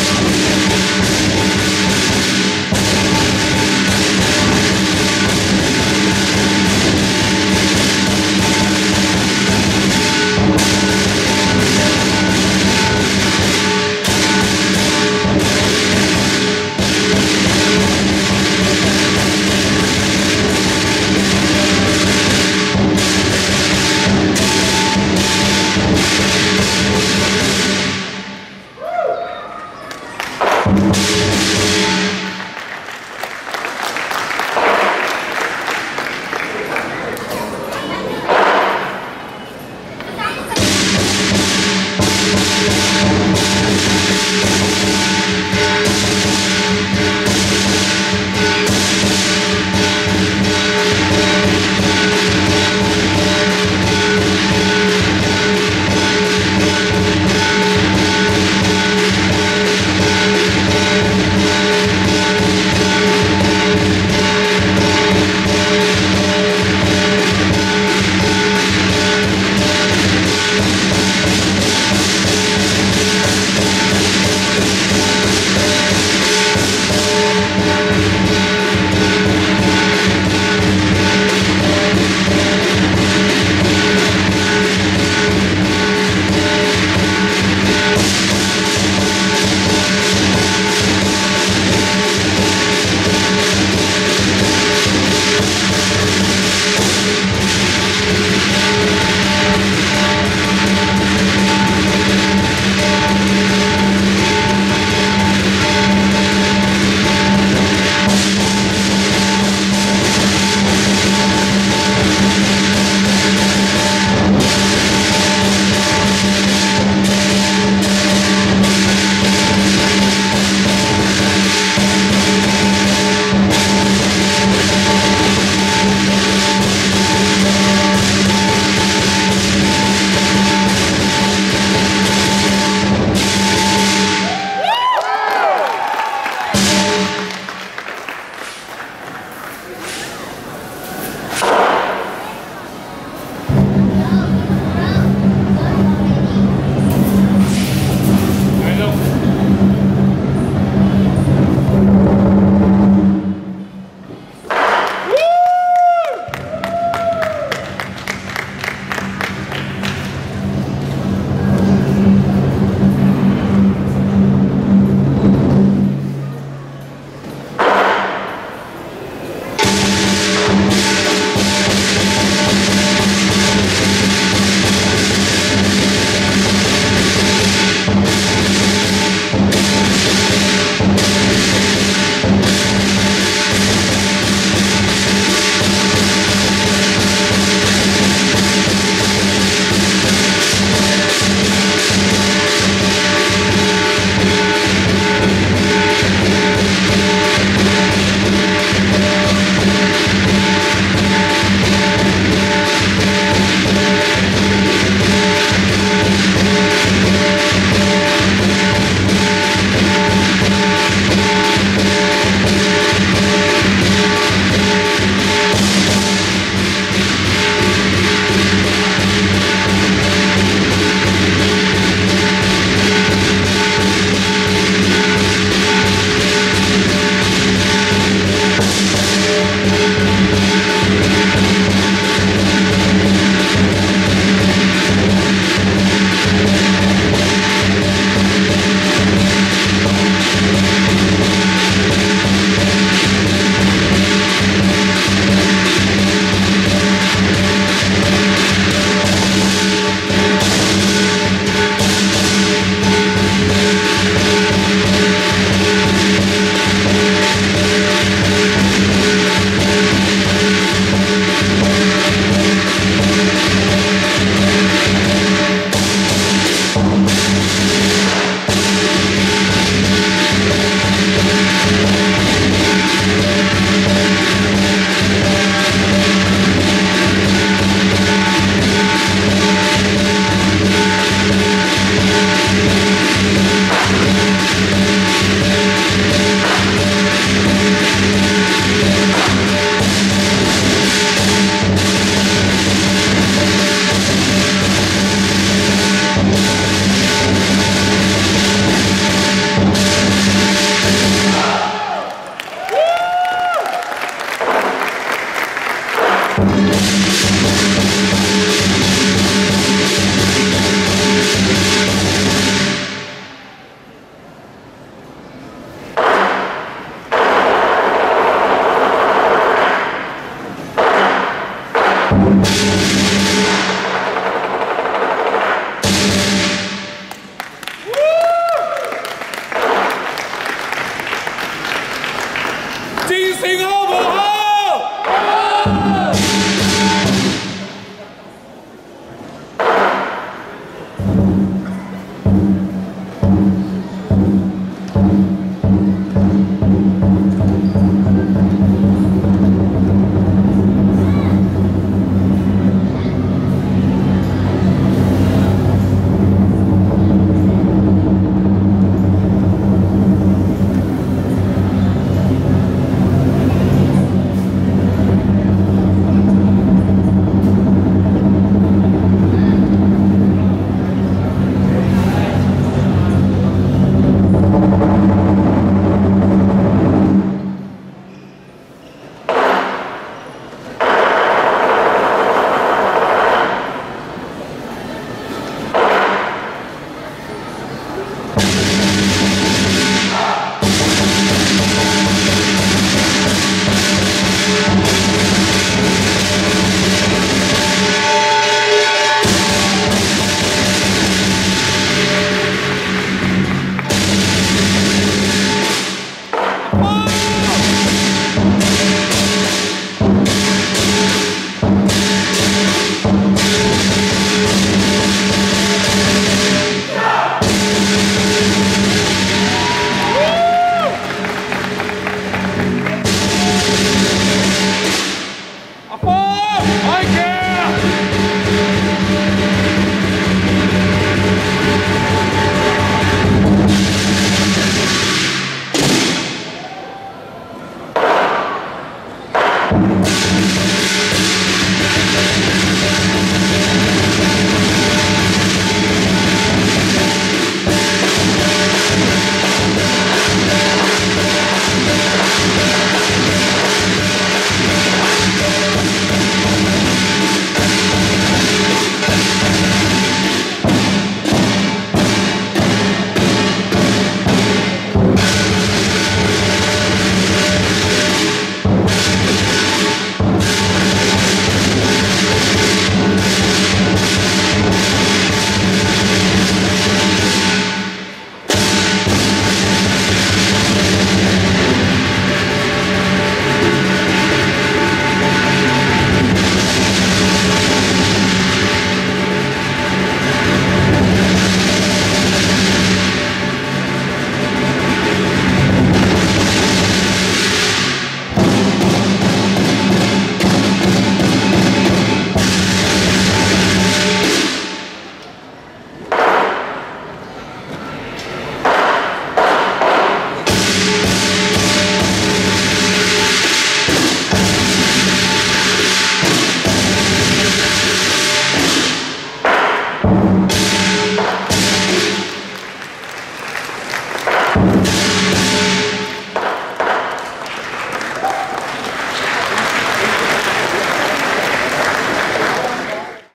Let's go. Thank you.